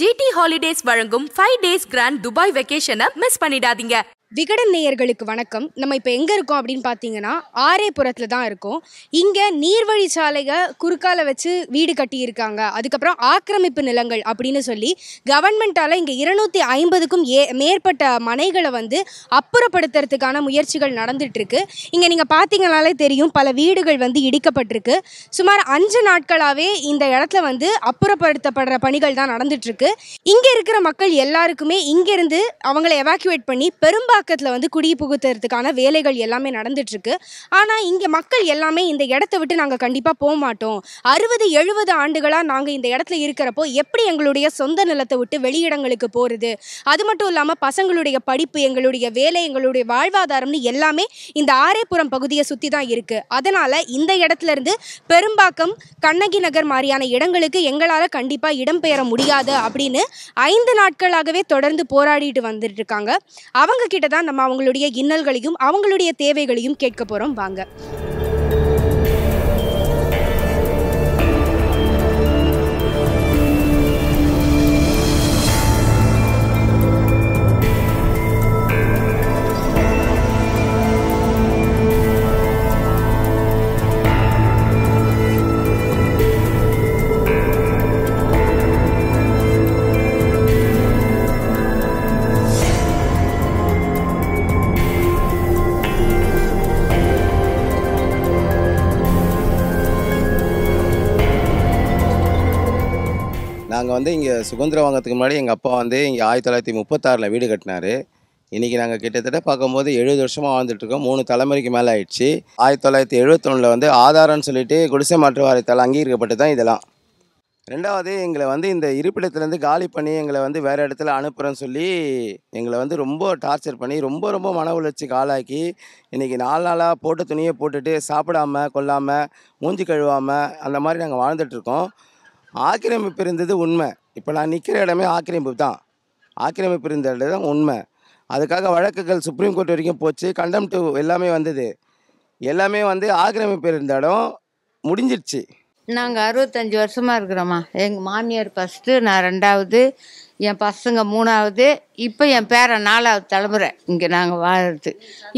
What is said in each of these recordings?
GT holidays வழங்கும் five days grand Dubai வெக்கேஷனை miss பண்ணிடாதீங்க. விகடன் நேயர்களுக்கு வணக்கம். நம்ம இப்போ எங்கே இருக்கோம் அப்படின்னு பார்த்தீங்கன்னா ஆரேபுரத்தில் தான் இருக்கோம். இங்கே நீர்வழி சாலையை குறுக்கால வச்சு வீடு கட்டியிருக்காங்க. அதுக்கப்புறம் ஆக்கிரமிப்பு நிலங்கள் அப்படின்னு சொல்லி கவர்மெண்ட்டால் இங்கே இருநூத்தி ஐம்பதுக்கும் ஏ மேற்பட்ட மனைகளை வந்து அப்புறப்படுத்துறதுக்கான முயற்சிகள் நடந்துட்டுருக்கு. இங்கே நீங்கள் பார்த்தீங்கனாலே தெரியும் பல வீடுகள் வந்து இடிக்கப்பட்டிருக்கு. சுமார் அஞ்சு நாட்களாகவே இந்த இடத்துல வந்து அப்புறப்படுத்தப்படுற பணிகள் தான் நடந்துட்டுருக்கு. இங்கே இருக்கிற மக்கள் எல்லாருக்குமே இங்கேருந்து அவங்கள எவாக்குவேட் பண்ணி பெரும்பாக்கத்தில் வந்து குடி புகுத்துறதுக்கான வேலைகள் எல்லாமே நடந்துட்டுருக்கு. ஆனால் இங்கே மக்கள் எல்லாமே இந்த இடத்த விட்டு நாங்கள் கண்டிப்பாக போக மாட்டோம். அறுபது எழுபது ஆண்டுகளாக நாங்கள் இந்த இடத்துல இருக்கிறப்போ எப்படி எங்களுடைய சொந்த நிலத்தை விட்டு வெளியிடங்களுக்கு போகிறது அது மட்டும் இல்லாமல் பசங்களுடைய படிப்பு எங்களுடைய வேலை எங்களுடைய வாழ்வாதாரம்னு எல்லாமே இந்த ஆரேபுரம் பகுதியை சுற்றி தான் இருக்குது அதனால் இந்த இடத்துல இருந்து பெரும்பாக்கம் கண்ணகி நகர் மாதிரியான இடங்களுக்கு எங்களால் கண்டிப்பாக இடம்பெயர முடியாது அப்படின்னு ஐந்து நாட்களாகவே தொடர்ந்து போராடிட்டு வந்துட்டு இருக்காங்க. அவங்க கிட்ட தான் நம்ம அவங்களுடைய இன்னல்களையும் அவங்களுடைய தேவைகளையும் கேட்க போகிறோம் வாங்க. நாங்கள் வந்து இங்கே சுதந்திரம் வாங்கறதுக்கு முன்னாடி எங்கள் அப்பா வந்து இங்கே ஆயிரத்தி தொள்ளாயிரத்தி முப்பத்தாறில் வீடு கட்டினார். இன்றைக்கி நாங்கள் கிட்டத்தட்ட பார்க்கும்போது எழுபது வருஷமாக வாழ்ந்துட்டுருக்கோம் மூணு தலைமுறைக்கு மேலே ஆயிடுச்சு. ஆயிரத்தி தொள்ளாயிரத்தி எழுபத்தொன்னில் வந்து ஆதாரம்னு சொல்லிட்டு குடிசை மாற்று வாரியத்தால் அங்கீகரிக்கப்பட்டு தான் இதெல்லாம். ரெண்டாவது எங்களை வந்து இந்த இருப்பிடத்துலேருந்து காலி பண்ணி எங்களை வந்து வேறு இடத்துல அனுப்புகிறேன்னு சொல்லி எங்களை வந்து ரொம்ப டார்ச்சர் பண்ணி ரொம்ப ரொம்ப மன உளைச்சிக்கு ஆளாக்கி இன்றைக்கி நாலு நாளாக போட்ட துணியை போட்டுட்டு சாப்பிடாம கொல்லாமல் மூஞ்சி கழுவாமல் அந்த மாதிரி நாங்கள் வாழ்ந்துட்டுருக்கோம் ஆக்கிரமிப்பு இருந்தது உண்மை. இப்போ நான் நிற்கிற இடமே ஆக்கிரமிப்பு தான். ஆக்கிரமிப்பு இருந்த இடம் தான் உண்மை. அதுக்காக வழக்குகள் சுப்ரீம் கோர்ட் வரைக்கும் போச்சு. கண்டம் டு எல்லாமே வந்தது. எல்லாமே வந்து ஆக்கிரமிப்பு இருந்த இடம் முடிஞ்சிடுச்சு நாங்கள் அறுபத்தஞ்சி வருஷமாக இருக்கிறோம்மா. எங்கள் மாமியார் ஃபஸ்ட்டு நான் ரெண்டாவது என் பசங்க மூணாவது இப்போ என் பேரன் நாலாவது தலைமுறை இங்கே நாங்கள் வாழறது.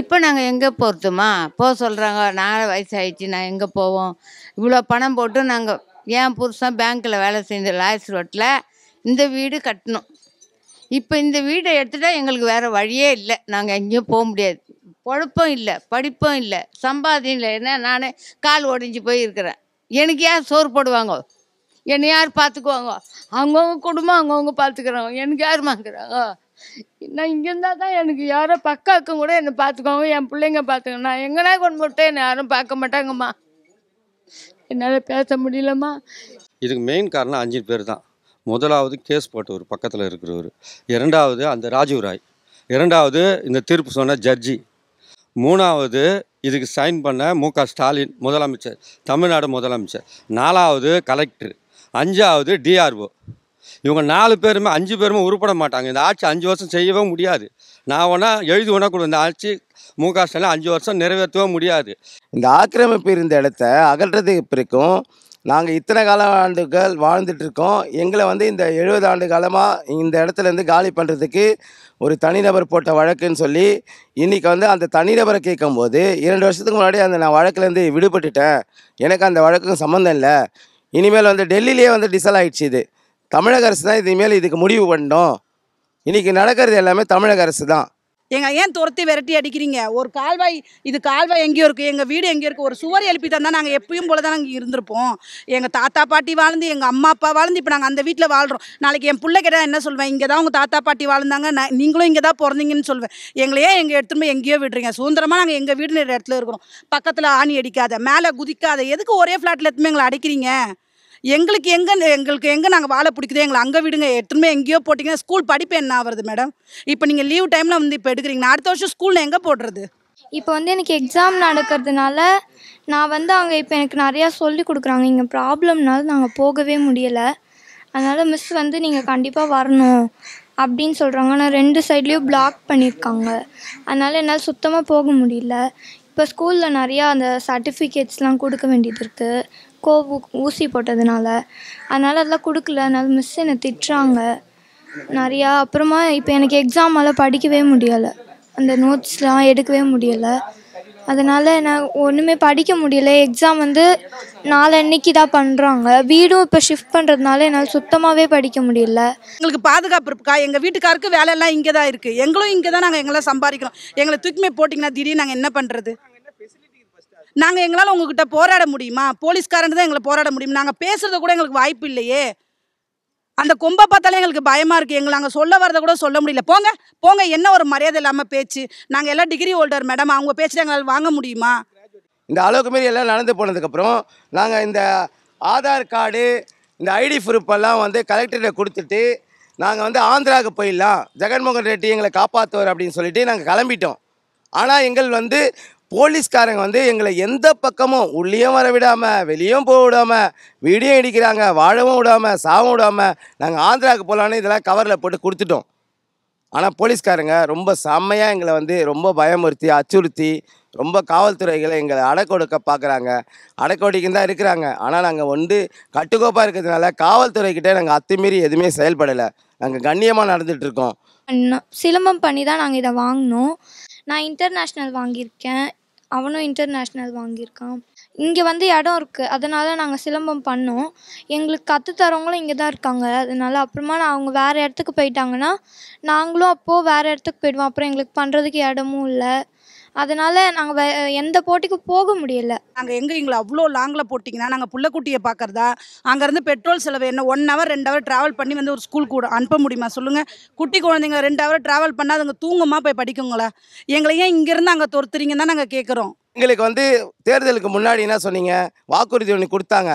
இப்போ நாங்கள் எங்கே போகிறதுமா போக சொல்கிறாங்க நாலு வயசாகிடுச்சு நான் எங்கே போவோம்? இவ்வளோ பணம் போட்டு நாங்கள் என் புருஷன் பேங்க்கில் வேலை செஞ்ச லாயர்ஸ் ரோட்டில் இந்த வீடு கட்டணும். இப்போ இந்த வீடை எடுத்துட்டால் எங்களுக்கு வேறு வழியே இல்லை. நாங்கள் எங்கேயும் போக முடியாது. பொழப்பும் இல்லை படிப்பும் இல்லை சம்பாதியம் இல்லை. ஏன்னா நானே கால் ஒடிஞ்சு போய் இருக்கிறேன். எனக்கு யார் சோறு போடுவாங்க? என்னை யார் பார்த்துக்குவாங்க அவங்கவுங்க குடும்பம் அவங்கவுங்க பார்த்துக்குறாங்க எனக்கு யார் வாங்குறாங்க? நான் இங்கே இருந்தால் தான் எனக்கு யாரோ பக்காக்கும் கூட என்னை பார்த்துக்குவாங்க என் பிள்ளைங்க பார்த்துக்கணும் நான் எங்கன்னா கொண்டு போட்டேன் என்னை யாரும் பார்க்க மாட்டாங்கம்மா. என்னால் பேச முடியலம்மா. இதுக்கு மெயின் காரணம் அஞ்சு பேர் தான். முதலாவது கேஸ் போட்டவர் பக்கத்தில் இருக்கிறவர். இரண்டாவது அந்த ராஜீவ் ராய். இரண்டாவது இந்த தீர்ப்பு சொன்ன ஜட்ஜி. மூணாவது இதுக்கு சைன் பண்ண மு க ஸ்டாலின் முதலமைச்சர் தமிழ்நாடு முதலமைச்சர். நாலாவது கலெக்டர் அஞ்சாவது டிஆர்ஓ இவங்க நாலு பேருமே அஞ்சு பேருமே உருப்பட மாட்டாங்க. இந்த ஆட்சி அஞ்சு வருஷம் செய்யவே முடியாது. நான் வேணா எழுதி வேணா கொடு இந்த ஆட்சி மு க ஸ்டாலின் அஞ்சு வருஷம் நிறைவேற்றவே முடியாது. இந்த ஆக்கிரமிப்பு இருந்த இடத்த அகற்றதுக்கு பிறக்கும் நாங்கள் இத்தனை கால ஆண்டுகள் வாழ்ந்துட்டுருக்கோம் எங்களை வந்து இந்த எழுபது ஆண்டு காலமாக இந்த இடத்துலேருந்து காலி பண்ணுறதுக்கு ஒரு தனிநபர் போட்ட வழக்குன்னு சொல்லி இன்றைக்கி வந்து அந்த தனிநபரை கேட்கும்போது இரண்டு வருஷத்துக்கு முன்னாடி அந்த நான் வழக்குலேருந்து விடுபட்டுட்டேன். எனக்கு அந்த வழக்குக்கும் சம்மந்தம் இல்லை. இனிமேல் வந்து டெல்லியிலேயே வந்து டிசல் ஆகிடுச்சு இது. தமிழக அரசு தான் இனிமேல் இதுக்கு முடிவு பண்ணோம் இன்றைக்கி நடக்கிறது எல்லாமே தமிழக அரசு தான். எங்க ஏன் துரத்தி விரட்டி அடிக்கிறீங்க? ஒரு கால்வாய் இது கால்வாய் எங்கேயோ இருக்குது எங்கள் வீடு எங்கேயோ இருக்குது ஒரு சுவர் எழுப்பி தந்தால் நாங்கள் எப்பயும் போல தான் நாங்கள் இருந்திருப்போம். எங்கள் தாத்தா பாட்டி வாழ்ந்து எங்கள் அம்மா அப்பா வாழ்ந்து இப்போ நாங்கள் அந்த வீட்டில் வாழ்கிறோம் நாளைக்கு என் பிள்ளை கேட்டால் என்ன சொல்வேன்? இங்கே தான் உங்கள் தாத்தா பாட்டி வாழ்ந்தாங்க. நான் நீங்களும் இங்கே தான் பிறந்தீங்கன்னு சொல்வேன். எங்களையே எங்கள் எடுத்துன்னு போய் எங்கேயோ விடுறீங்க சுதந்திரமாக நாங்கள் எங்கள் வீடு இடத்துல இருக்கிறோம். பக்கத்தில் ஆணி அடிக்காத மேலே குதிக்காத எதுக்கு ஒரே ஃப்ளாட்டில் எடுத்துமே எங்களை அடிக்கிறீங்க? எங்களுக்கு எங்கே எங்களுக்கு எங்கே நாங்கள் வாழை பிடிக்குதோ எங்களை அங்கே விடுங்க. எடுத்துமே எங்கேயோ போட்டிங்கன்னா ஸ்கூல் படிப்பு என்ன ஆகுறது மேடம் இப்போ நீங்கள் லீவ் டைமில் வந்து இப்போ எடுக்கிறீங்கன்னா அடுத்த வருஷம் ஸ்கூலில் எங்கே போடுறது? இப்போ வந்து எனக்கு எக்ஸாம் நடக்கிறதுனால நான் வந்து அங்கே இப்போ எனக்கு நிறையா சொல்லி கொடுக்குறாங்க. இங்கே ப்ராப்ளம்னால நாங்கள் போகவே முடியலை. அதனால் மிஸ் வந்து நீங்கள் கண்டிப்பாக வரணும் அப்படின்னு சொல்கிறாங்க ஆனால் ரெண்டு சைட்லேயும் பிளாக் பண்ணியிருக்காங்க அதனால் என்னால் சுத்தமாக போக முடியல. இப்போ ஸ்கூலில் நிறையா அந்த சர்டிஃபிகேட்ஸ்லாம் கொடுக்க வேண்டியது இருக்குது கோவு ஊசி போட்டதுனால. அதனால் அதெல்லாம் கொடுக்கல. அதனால் மிஸ் என்னை திட்டுறாங்க. நிறையா அப்புறமா இப்போ எனக்கு எக்ஸாமால் படிக்கவே முடியலை. அந்த நோட்ஸ்லாம் எடுக்கவே முடியலை. அதனால் நான் ஒன்றுமே படிக்க முடியல. எக்ஸாம் வந்து நாளன்னைக்கு தான் பண்ணுறாங்க வீடும் இப்போ ஷிஃப்ட் பண்ணுறதுனால என்னால் சுத்தமாகவே படிக்க முடியல. எங்களுக்கு பாதுகாப்பு இருக்கா? எங்கள் வீட்டுக்காருக்கு வேலையெல்லாம் இங்கே தான் இருக்குது எங்களும் இங்கே தான் நாங்கள் எங்களை சம்பாதிக்கிறோம். எங்களை தூக்கிமே போட்டிங்கன்னா திடீர்னு நாங்கள் என்ன பண்ணுறது நாங்கள் எங்களால் உங்ககிட்ட போராட முடியுமா? போலீஸ்காரன் தான் எங்களை போராட முடியும். நாங்கள் பேசுகிறத கூட எங்களுக்கு வாய்ப்பு இல்லையே. அந்த கொம்பை பார்த்தாலே எங்களுக்கு பயமாக இருக்குது எங்களை நாங்கள் சொல்ல வரதை கூட சொல்ல முடியல. போங்க போங்க. என்ன ஒரு மரியாதை இல்லாமல் பேச்சு? நாங்கள் எல்லாம் டிகிரி ஹோல்டர் மேடம் அவங்க பேச்சு எங்களால் வாங்க முடியுமா? இந்த அளவுக்கு மாரி எல்லாம் நடந்து போனதுக்கப்புறம் நாங்கள் இந்த ஆதார் கார்டு இந்த ஐடி ப்ரூஃபெல்லாம் வந்து கலெக்டர்கிட்ட கொடுத்துட்டு நாங்கள் வந்து ஆந்திராவுக்கு போயிடலாம். ஜெகன்மோகன் ரெட்டி எங்களை காப்பாற்றுவார் அப்படின்னு சொல்லிட்டு நாங்கள் கிளம்பிட்டோம். ஆனால் எங்கள் வந்து போலீஸ்காரங்க வந்து எங்களை எந்த பக்கமும் உள்ளேயும் வர விடாமல் வெளியும் போக விடாமல் வீடியும் இடிக்கிறாங்க வாழவும் விடாமல் சாவும் விடாமல் நாங்கள் ஆந்திராவுக்கு போகலான்னு இதெல்லாம் கவரில் போட்டு கொடுத்துட்டோம். ஆனால் போலீஸ்காரங்க ரொம்ப செம்மையாக எங்களை வந்து ரொம்ப பயமுறுத்தி அச்சுறுத்தி ரொம்ப காவல்துறைகளை எங்களை அடக்கொடுக்க பார்க்குறாங்க அடக்கொடுக்கின்னு தான் இருக்கிறாங்க. ஆனால் நாங்கள் வந்து கட்டுக்கோப்பாக இருக்கிறதுனால காவல்துறைக்கிட்டே நாங்கள் அத்துமீறி எதுவுமே செயல்படலை. நாங்கள் கண்ணியமாக நடந்துகிட்ருக்கோம் சிலம்பம் பண்ணி தான் நாங்கள் இதை வாங்கினோம். நான் இன்டர்நேஷ்னல் வாங்கியிருக்கேன். அவனும் இன்டர்நேஷ்னல் வாங்கியிருக்கான். இங்கே வந்து இடம் இருக்குது அதனால் நாங்கள் சிலம்பம் பண்ணோம். எங்களுக்கு கற்று தரவங்களும் இங்கே தான் இருக்காங்க. அதனால அப்புறமா நான் அவங்க வேறு இடத்துக்கு போயிட்டாங்கன்னா நாங்களும் அப்போது வேறு இடத்துக்கு போயிடுவோம். அப்புறம் எங்களுக்கு பண்ணுறதுக்கு இடமும் இல்லை. அதனால் நாங்கள் வே எந்த போட்டிக்கும் போக முடியல. நாங்கள் எங்கே எங்களை அவ்வளோ லாங்கில் போட்டிங்கன்னா நாங்கள் புள்ளக்குட்டியை பார்க்குறதா அங்கேருந்து பெட்ரோல் செலவு என்ன? ஒன் ஹவர் ரெண்டு ஹவர் ட்ராவல் பண்ணி வந்து ஒரு ஸ்கூல் கூட அனுப்ப முடியுமா? சொல்லுங்கள் குட்டி குழந்தைங்க ரெண்டு ஹவர் ட்ராவல் பண்ணால் அதுங்க தூங்குமா போய் படிக்குங்களா? எங்களை ஏன் இங்கேருந்து அங்கே துரத்துறீங்கன்னு தான் நாங்கள் கேட்குறோம் எங்களுக்கு வந்து தேர்தலுக்கு முன்னாடி என்ன சொன்னீங்க? வாக்குறுதி ஒன்று கொடுத்தாங்க.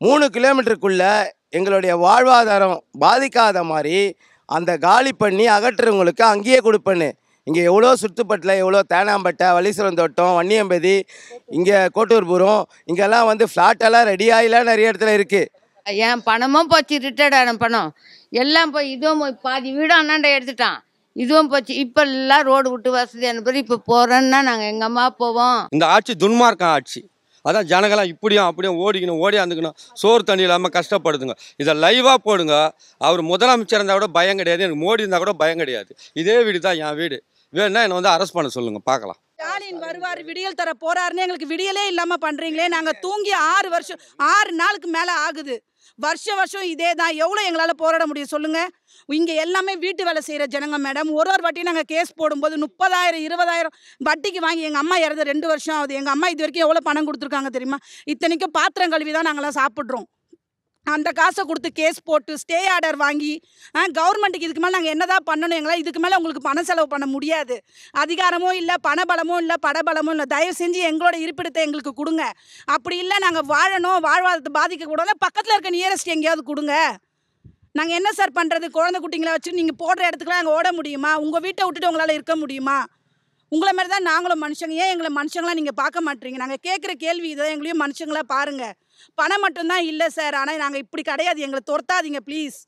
மூணு கிலோமீட்டருக்குள்ளே எங்களுடைய வாழ்வாதாரம் பாதிக்காத மாதிரி அந்த காலி பண்ணி அகற்றுறவங்களுக்கு அங்கேயே கொடுப்பேன்னு. இங்கே எவ்வளோ சுத்துப்பட்டில் எவ்வளோ தேனாம்பட்டை வள்ளீஸ்வரம் தோட்டம் வன்னியம்பதி இங்கே கோட்டூர்புரம் இங்கெல்லாம் வந்து ஃப்ளாட்டெல்லாம் ரெடி ஆகிலாம் நிறைய இடத்துல இருக்குது என் பணமும் போச்சு ரிட்டையர்ட் ஆன பணம். எல்லாம் போய் இதுவும் போய் பாதி வீடும் அண்ணாண்ட எடுத்துட்டான். இதுவும் போச்சு. இப்போ எல்லாம் ரோடு விட்டு வசதி அனுப்புறது இப்போ போகிறோன்னா நாங்கள் எங்கள் அம்மா போவோம். இந்த ஆட்சி துன்மார்க்கம் ஆட்சி. அதான் ஜனங்களாம் இப்படியும் அப்படியும் ஓடிக்கணும் ஓடியாந்துக்கணும் சோறு தண்ணி இல்லாமல் கஷ்டப்படுதுங்க. இதை லைவாக போடுங்க. அவர் முதலமைச்சர் இருந்தால் கூட பயம் கிடையாது. எனக்கு மோடி இருந்தால் கூட பயம் கிடையாது. இதே வீடு தான் என் வீடு. வேணும்னா என்னை வந்து அரெஸ்ட் பண்ண சொல்லுங்கள் பார்க்கலாம். ஸ்டாலின் வருவார் விடியல் தர போறாருன்னு எங்களுக்கு விடியலே இல்லாம பண்றீங்களே. நாங்க தூங்கி ஆறு வருஷம் ஆறு நாளுக்கு மேல ஆகுது. வருஷம் வருஷம் இதே தான். எவ்வளோ எங்களால் போராட முடியும் சொல்லுங்க. இங்கே எல்லாமே வீட்டு வேலை செய்கிற ஜனங்க மேடம் ஒரு ஒரு வாட்டியும் நாங்கள் கேஸ் போடும்போது முப்பதாயிரம் இருபதாயிரம் வட்டிக்கு வாங்கி எங்கள் அம்மா இறந்து ரெண்டு வருஷம் ஆகுது. எங்கள் அம்மா இது வரைக்கும் எவ்வளோ பணம் கொடுத்துருக்காங்க தெரியுமா? இத்தனைக்கும் பாத்திரம் கழுவி தான் நாங்களாம் சாப்பிட்றோம். அந்த காசை கொடுத்து கேஸ் போட்டு ஸ்டே ஆர்டர் வாங்கி கவர்மெண்ட்டுக்கு இதுக்கு மேலே நாங்கள் என்னதான் பண்ணணும் எங்களால் இதுக்கு மேலே உங்களுக்கு பணம் செலவு பண்ண முடியாது. அதிகாரமும் இல்லை பணபலமோ இல்லை படபலமும் இல்லை தயவு செஞ்சு எங்களோட இருப்பிடத்தை எங்களுக்கு கொடுங்க. அப்படி இல்லை நாங்கள் வாழணும் வாழ்வாதாரத்தை பாதிக்கக்கூடாது பக்கத்தில் இருக்க நியரஸ்ட் எங்கேயாவது கொடுங்க. நாங்கள் என்ன சார் பண்ணுறது குழந்தை குட்டிங்களை வச்சு நீங்கள் போடுற இடத்துக்குலாம் நாங்கள் ஓட முடியுமா? உங்கள் வீட்டை விட்டுட்டு உங்களால் இருக்க முடியுமா? உங்களை மாதிரி தான் நாங்களும் மனுஷங்க. ஏன் எங்களை மனுஷங்களாம் நீங்கள் பார்க்க மாட்டீங்க? நாங்கள் கேட்குற கேள்வி இதை எங்களையும் மனுஷங்களாக பாருங்கள் பணம் மட்டும்தான் இல்லை சார் ஆனால் நாங்கள் இப்படி கிடையாது. எங்களை துரத்தாதீங்க ப்ளீஸ்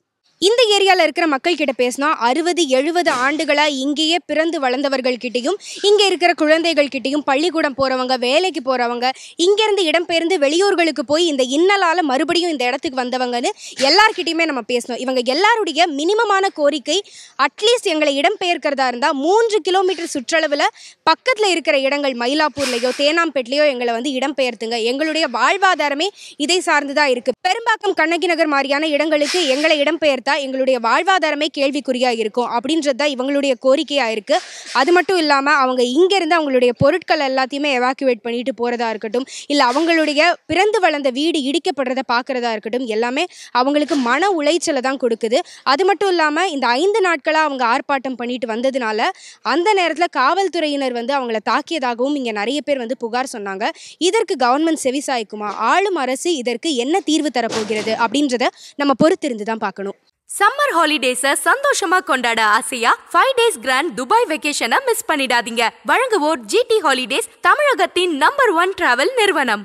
இந்த ஏரியாவில் இருக்கிற மக்கள் கிட்ட பேசினா அறுபது எழுபது ஆண்டுகளாக இங்கேயே பிறந்து வளர்ந்தவர்கள் கிட்டேயும் இங்கே இருக்கிற குழந்தைகள் கிட்டேயும் பள்ளிக்கூடம் போகிறவங்க வேலைக்கு போகிறவங்க இங்கேருந்து இடம்பெயர்ந்து வெளியூர்களுக்கு போய் இந்த இன்னலால் மறுபடியும் இந்த இடத்துக்கு வந்தவங்கன்னு எல்லார்கிட்டையுமே நம்ம பேசணும். இவங்க எல்லாருடைய மினிமமான கோரிக்கை அட்லீஸ்ட் எங்களை இடம்பெயர்க்கிறதா இருந்தால் மூன்று கிலோமீட்டர் சுற்றளவில் பக்கத்தில் இருக்கிற இடங்கள் மயிலாப்பூர்லையோ தேனாம்பேட்லயோ எங்களை வந்து இடம்பெயர்த்துங்க. எங்களுடைய வாழ்வாதாரமே இதை சார்ந்து தான் இருக்குது பெரும்பாக்கம் கண்ணகி நகர் மாதிரியான இடங்களுக்கு எங்களை இடம்பெயர்த்தா எங்களுடைய வாழ்வாதாரமே கேள்விக்குறியாக இருக்கும் அப்படின்றது தான் இவங்களுடைய கோரிக்கையாக இருக்கு. அது மட்டும் இல்லாமல் அவங்க இங்கேருந்து அவங்களுடைய பொருட்கள் எல்லாத்தையுமே எவாக்குவேட் பண்ணிட்டு போகிறதா இருக்கட்டும் இல்லை அவங்களுடைய பிறந்து வளர்ந்த வீடு இடிக்கப்படுறத பார்க்குறதா இருக்கட்டும் எல்லாமே அவங்களுக்கு மன உளைச்சலை தான் கொடுக்குது. அது மட்டும் இல்லாமல் இந்த ஐந்து நாட்களாக அவங்க ஆர்ப்பாட்டம் பண்ணிட்டு வந்ததுனால அந்த நேரத்தில் காவல்துறையினர் வந்து அவங்கள தாக்கியதாகவும் இங்கே நிறைய பேர் வந்து புகார் சொன்னாங்க. இதற்கு கவர்மெண்ட் செவிசாய்க்குமா ஆளும் அரசு இதற்கு என்ன தீர்வு தரப்போகிறது அப்படின்றத நம்ம பொறுத்திருந்து தான் பார்க்கணும். சம்மர் ஹாலிடேஸ சந்தோஷமா கொண்டாட ஆசையா? ஃபைவ் டேஸ் கிராண்ட் துபாய் வெக்கேஷனை மிஸ் பண்ணிடாதீங்க. வழங்குவோர் ஜிடி ஹாலிடேஸ் தமிழகத்தின் நம்பர் ஒன் டிராவல் நிறுவனம்.